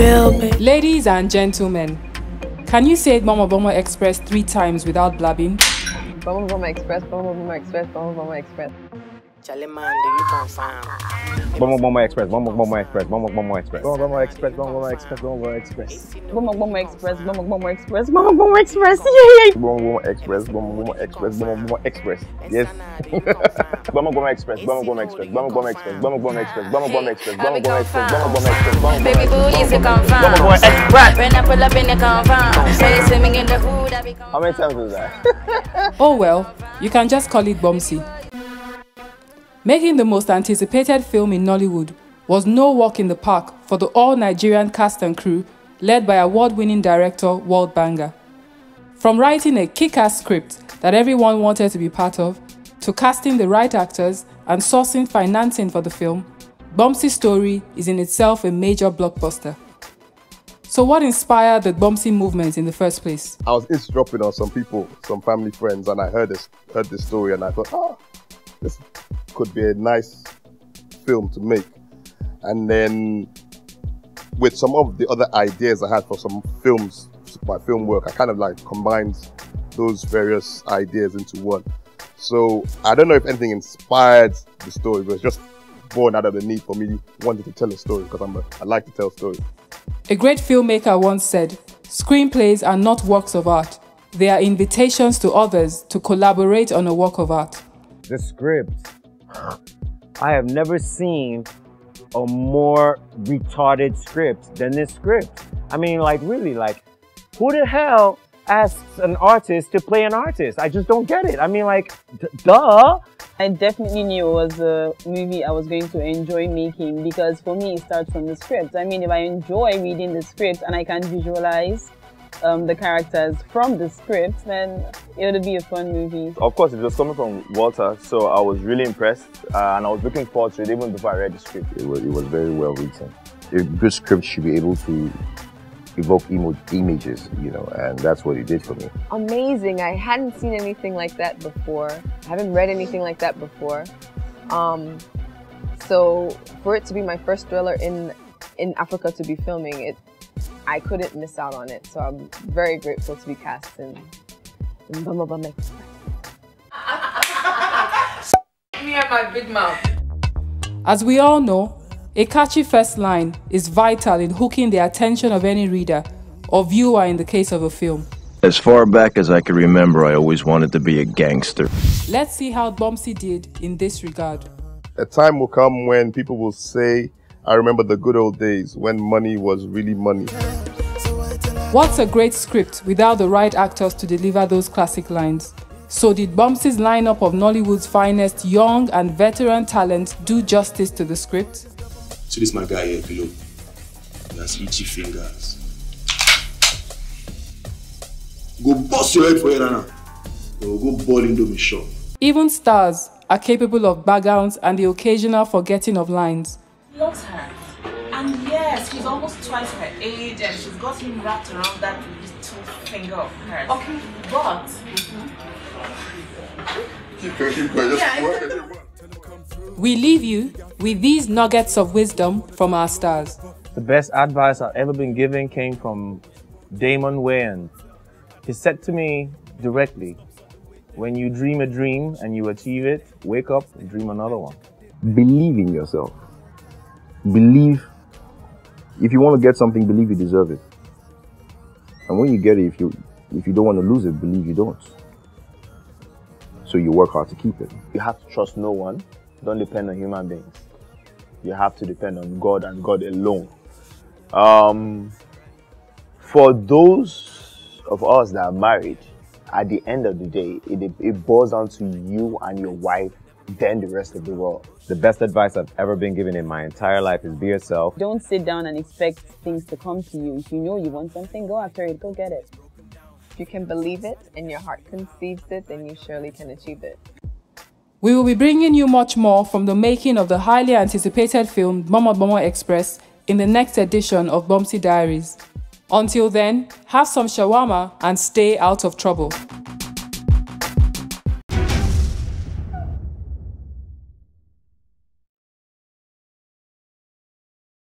feel me. Ladies and gentlemen, can you say Gbomo Gbomo Express three times without blabbing? Gbomo Gbomo Express, Gbomo Gbomo Express, Gbomo Gbomo Express. Charlie man, do you confirm? Gbomo Gbomo Express, Gbomo Gbomo Express, Gbomo Gbomo Express. Gbomo Gbomo Express, Gbomo Gbomo Express, Gbomo Gbomo Express. Gbomo Gbomo Express, Gbomo Gbomo Express, Gbomo Gbomo Express. Yay! Gbomo Gbomo Express, Gbomo Gbomo Express, Gbomo Gbomo Express. Yes. Gbomo Gbomo Express, Gbomo Gbomo Express, Gbomo Gbomo Express, Gbomo Gbomo Express, Gbomo Gbomo Express, Gbomo Gbomo Express, Gbomo Gbomo Express, Bomo Bomo Baby boo, is it confirm? Gbomo Gbomo Express. When I pull up in the confirm. When you swimming in the hood, I be How many times is that? Oh well, you can just call it Gbomsie. Making the most anticipated film in Nollywood was no walk in the park for the all Nigerian cast and crew led by award winning director Walt Banger. From writing a kick ass script that everyone wanted to be part of, to casting the right actors and sourcing financing for the film, Gbomsie's story is in itself a major blockbuster. So, what inspired the Bumsey movement in the first place? I was eavesdropping on some people, some family friends, and I heard this heard this story, and I thought, oh, this could be a nice film to make. And then with some of the other ideas I had for some films, my film work, I kind of like combined those various ideas into one. So I don't know if anything inspired the story, but it's just born out of the need for me wanting to tell a story because I'm a, I like to tell stories. A great filmmaker once said, Screenplays are not works of art, they are invitations to others to collaborate on a work of art. The script. I have never seen a more retarded script than this script. I mean, like, really, like, who the hell asks an artist to play an artist? I just don't get it. I mean, like, duh. I definitely knew it was a movie I was going to enjoy making because for me it starts from the script. I mean, if I enjoy reading the script and I can visualize um, the characters from the script, then it would be a fun movie. Of course, it was coming from Walter, so I was really impressed uh, and I was looking forward to it even before I read the script. It was, it was very well written. A good script should be able to evoke emo- images, you know, and that's what it did for me. Amazing! I hadn't seen anything like that before. I haven't read anything like that before. Um, so for it to be my first thriller in in Africa to be filming it, I couldn't miss out on it. So I'm very grateful to be cast in, in Gbomo Gbomo Me and my big mouth. As we all know, a catchy first line is vital in hooking the attention of any reader or viewer in the case of a film. As far back as I can remember, I always wanted to be a gangster. Let's see how Gbomsie did in this regard. A time will come when people will say, I remember the good old days when money was really money. What's a great script without the right actors to deliver those classic lines? So did Gbomsie's lineup of Nollywood's finest young and veteran talent do justice to the script? So this my guy here below. He has itchy fingers. Go bust your head for it now. Or go ball into my shop. Even stars are capable of backgrounds and the occasional forgetting of lines. Loves her. And yes, he's almost twice her age and she's got him wrapped around that little finger of hers. Okay, but Keep going, keep going. Just Yeah. work it, work. We leave you with these nuggets of wisdom from our stars. The best advice I've ever been given came from Damon Wayans. He said to me directly, when you dream a dream and you achieve it, wake up and dream another one. Believe in yourself. Believe. If you want to get something, believe you deserve it. And when you get it, if you if you don't want to lose it, believe you don't. So you work hard to keep it. You have to trust no one. Don't depend on human beings. You have to depend on God and God alone. Um, for those of us that are married, at the end of the day, it, it boils down to you and your wife, then the rest of the world. The best advice I've ever been given in my entire life is be yourself. Don't sit down and expect things to come to you. If you know you want something, go after it, go get it. If you can believe it and your heart conceives it, then you surely can achieve it. We will be bringing you much more from the making of the highly anticipated film Gbomo Gbomo Express in the next edition of Gbomsie Diaries. Until then, have some shawarma and stay out of trouble.